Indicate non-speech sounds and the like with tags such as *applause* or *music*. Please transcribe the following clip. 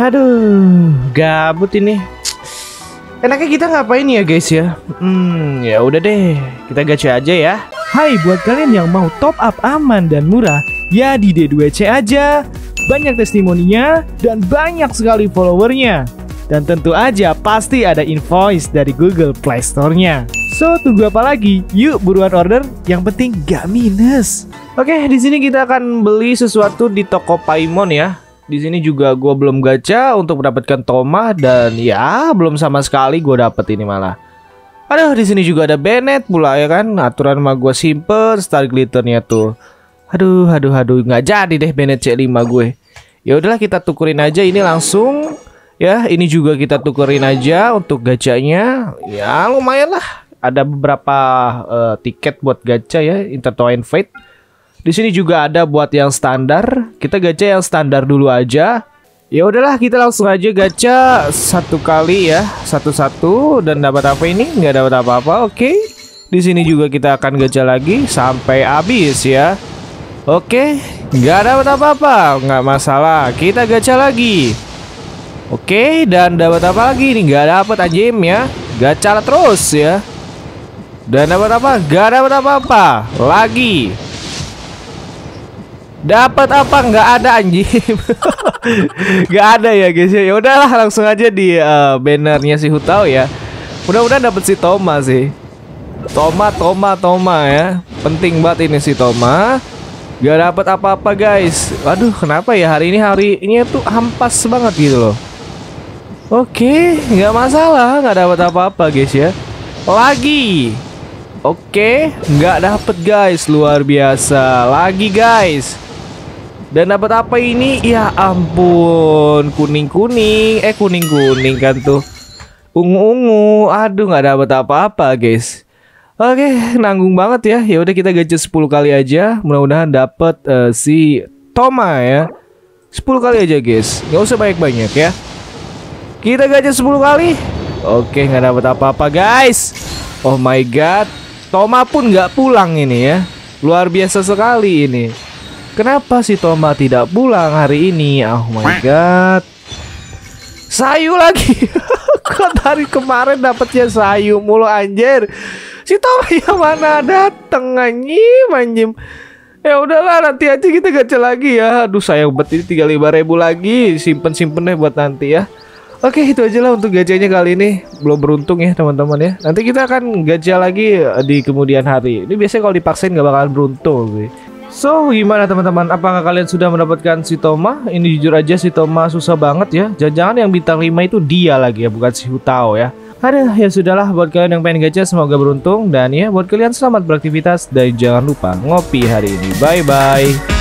Aduh, gabut ini. Enaknya kita ngapain ya guys ya? Hmm, ya udah deh, kita gacha aja ya. Hai buat kalian yang mau top up aman dan murah, ya di D2C aja. Banyak testimoninya dan banyak sekali followernya. Dan tentu aja pasti ada invoice dari Google Play Store-nya. So, tunggu apa lagi? Yuk buruan order, yang penting gak minus. Oke, di sini kita akan beli sesuatu di toko Paimon ya. Di sini juga gue belum gacha untuk mendapatkan Toma dan ya belum sama sekali gue dapet ini malah. Aduh, di sini juga ada Bennett pula ya kan. Aturan mah gue simple, star glitternya tuh. Aduh, aduh, aduh, nggak jadi deh Bennett C5 gue. Ya udahlah kita tukerin aja ini langsung. Ya, ini juga kita tukerin aja untuk gacanya. Ya lumayan lah. Ada beberapa uh, tiket buat gacha ya, Intertwine Fate. Di sini juga ada buat yang standar. Kita gacha yang standar dulu aja. Ya udahlah kita langsung aja gacha satu kali ya, satu-satu dan dapat apa ini? Nggak dapat apa-apa. Oke. Di sini juga kita akan gacha lagi sampai habis ya. Oke, nggak dapat apa-apa, nggak masalah. Kita gacha lagi. Oke, dan dapat apa lagi? Ini nggak dapat anjim ya. Gacha terus ya. Dan dapat apa? Nggak dapat apa-apa. Lagi. Dapat apa? Nggak ada anjing. *laughs* Nggak ada ya guys ya. udahlah langsung aja di uh, bannernya si Hutau ya. Mudah-mudahan dapat si Toma sih. Toma, Toma, Toma ya. Penting banget ini si Toma. Gak dapat apa-apa guys. Aduh, kenapa ya hari ini hari ini tuh hampas banget gitu loh. Oke, nggak masalah, nggak dapat apa-apa guys ya. Lagi. Oke, nggak dapet guys, luar biasa. Lagi guys. Dan dapat apa ini? Ya ampun, kuning-kuning. Eh kuning-kuning kan tuh. Ungu-ungu. Aduh, nggak dapat apa-apa, guys. Oke, nanggung banget ya. Ya udah kita gacha 10 kali aja. Mudah-mudahan dapat uh, si Toma ya. 10 kali aja, guys. Nggak usah banyak-banyak ya. Kita gacha 10 kali. Oke, nggak dapat apa-apa, guys. Oh my god. Toma pun nggak pulang ini ya. Luar biasa sekali ini. Kenapa si Toma tidak pulang hari ini? Oh my god. Sayu lagi. *laughs* Kok dari kemarin dapetnya sayu mulu anjir. Si Toma *laughs* yang mana dateng anjim anjim. Ya udahlah nanti aja kita gacha lagi ya. Aduh sayang banget ini tinggal ribu lagi. Simpen-simpen deh buat nanti ya. Oke itu aja lah untuk gajahnya kali ini Belum beruntung ya teman-teman ya Nanti kita akan gajah lagi di kemudian hari Ini biasanya kalau dipaksain gak bakalan beruntung gue. So, gimana teman-teman? Apakah kalian sudah mendapatkan si Toma? Ini jujur aja si Toma susah banget ya. Jangan-jangan yang bintang 5 itu dia lagi ya, bukan si Hutao ya. Ada ya sudahlah buat kalian yang pengen gacha semoga beruntung dan ya buat kalian selamat beraktivitas dan jangan lupa ngopi hari ini. Bye bye.